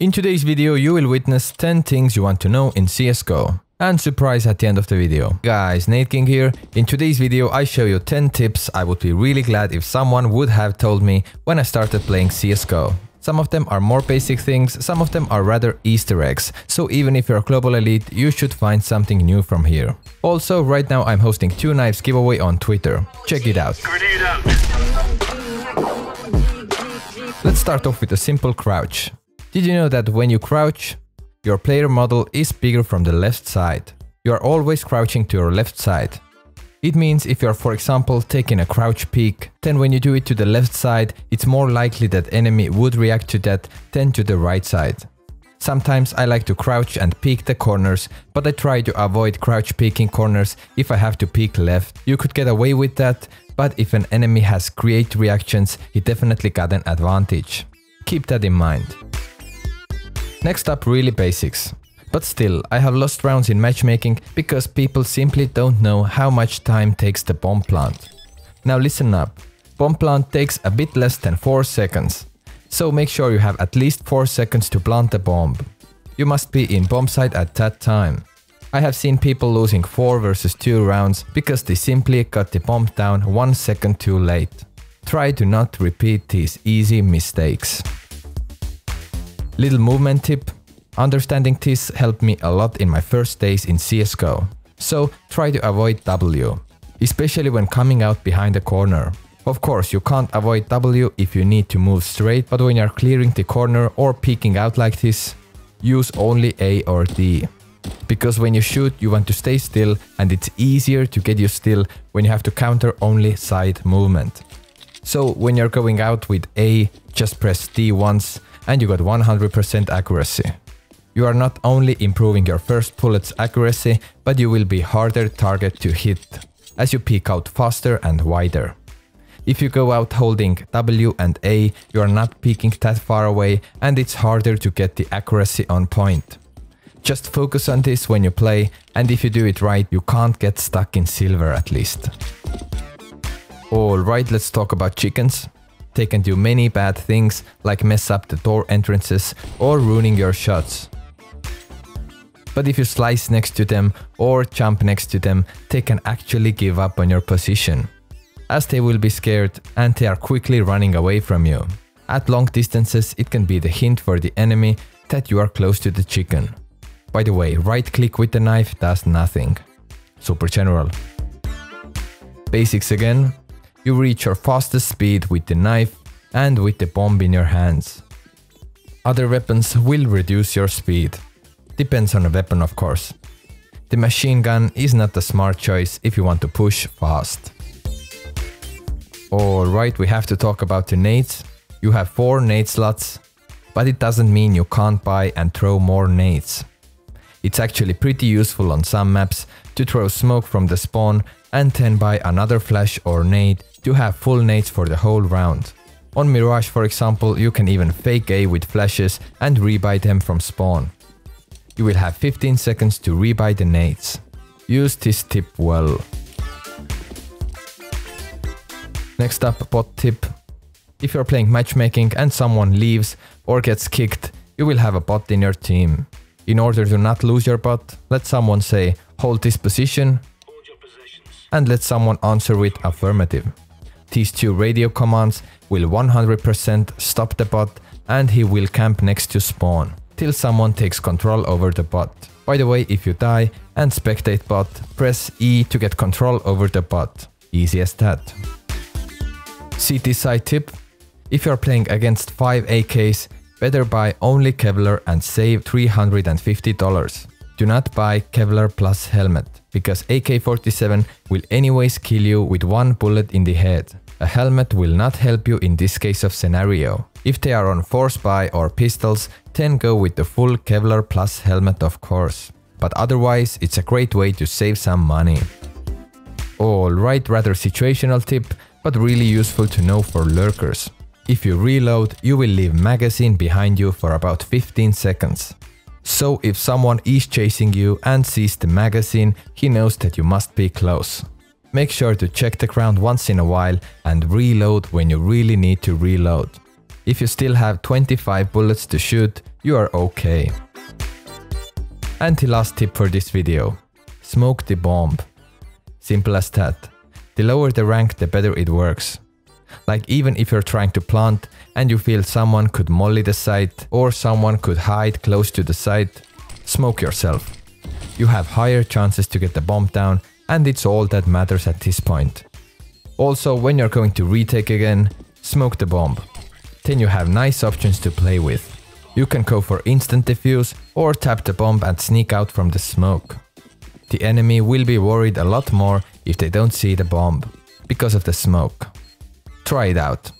In today's video you will witness 10 things you want to know in CSGO. And surprise at the end of the video. Guys, NadeKing here. In today's video I show you 10 tips I would be really glad if someone would have told me when I started playing CSGO. Some of them are more basic things, some of them are rather easter eggs, so even if you're a global elite, you should find something new from here. Also, right now I'm hosting two knives giveaway on Twitter. Check it out. Let's start off with a simple crouch. Did you know that when you crouch, your player model is bigger from the left side? You are always crouching to your left side. It means if you're for example taking a crouch peek, then when you do it to the left side, it's more likely that enemy would react to that than to the right side. Sometimes I like to crouch and peek the corners, but I try to avoid crouch peeking corners if I have to peek left. You could get away with that, but if an enemy has great reactions, he definitely got an advantage. Keep that in mind. Next up really basics. But still, I have lost rounds in matchmaking because people simply don't know how much time takes the bomb plant. Now listen up. Bomb plant takes a bit less than 4 seconds. So make sure you have at least 4 seconds to plant the bomb. You must be in bomb site at that time. I have seen people losing 4 versus 2 rounds because they simply got the bomb down 1 second too late. Try to not repeat these easy mistakes. Little movement tip Understanding this helped me a lot in my first days in CSGO. So try to avoid W, especially when coming out behind a corner. Of course, you can't avoid W if you need to move straight, but when you're clearing the corner or peeking out like this, use only A or D. Because when you shoot, you want to stay still and it's easier to get you still when you have to counter only side movement. So when you're going out with A, just press D once and you got 100% accuracy. You are not only improving your first bullet's accuracy, but you will be harder target to hit, as you peek out faster and wider. If you go out holding W and A, you are not peeking that far away and it's harder to get the accuracy on point. Just focus on this when you play and if you do it right, you can't get stuck in silver at least. Alright, let's talk about chickens. They can do many bad things like mess up the door entrances or ruining your shots. But if you slice next to them or jump next to them, they can actually give up on your position. As they will be scared and they are quickly running away from you. At long distances it can be the hint for the enemy that you are close to the chicken. By the way, right click with the knife does nothing. Super general. Basics again. You reach your fastest speed with the knife and with the bomb in your hands. Other weapons will reduce your speed. Depends on the weapon of course. The machine gun is not a smart choice if you want to push fast. Alright, we have to talk about the nades. You have 4 nade slots, but it doesn't mean you can't buy and throw more nades. It's actually pretty useful on some maps to throw smoke from the spawn and then buy another flash or nade to have full nades for the whole round. On Mirage for example, you can even fake A with flashes and rebuy them from spawn. You will have 15 seconds to rebuy the nades. Use this tip well. Next up, bot tip. If you're playing matchmaking and someone leaves or gets kicked, you will have a bot in your team. In order to not lose your bot, let someone say, hold this position, and let someone answer with affirmative. These two radio commands will 100% stop the bot and he will camp next to spawn till someone takes control over the bot. By the way, if you die and spectate bot, press E to get control over the bot. Easy as that. CT side tip. If you're playing against 5 AKs, better buy only Kevlar and save $350. Do not buy Kevlar plus helmet, because AK-47 will anyways kill you with one bullet in the head. A helmet will not help you in this case of scenario. If they are on force buy or pistols, then go with the full Kevlar Plus helmet of course. But otherwise, it's a great way to save some money. Alright, rather situational tip, but really useful to know for lurkers. If you reload, you will leave magazine behind you for about 15 seconds. So if someone is chasing you and sees the magazine, he knows that you must be close. Make sure to check the ground once in a while and reload when you really need to reload. If you still have 25 bullets to shoot, you are okay. And the last tip for this video. Smoke the bomb. Simple as that. The lower the rank, the better it works. Like even if you're trying to plant and you feel someone could molly the site or someone could hide close to the site, smoke yourself. You have higher chances to get the bomb down and it's all that matters at this point. Also, when you're going to retake again, smoke the bomb. Then you have nice options to play with. You can go for instant defuse or tap the bomb and sneak out from the smoke. The enemy will be worried a lot more if they don't see the bomb, because of the smoke. Try it out.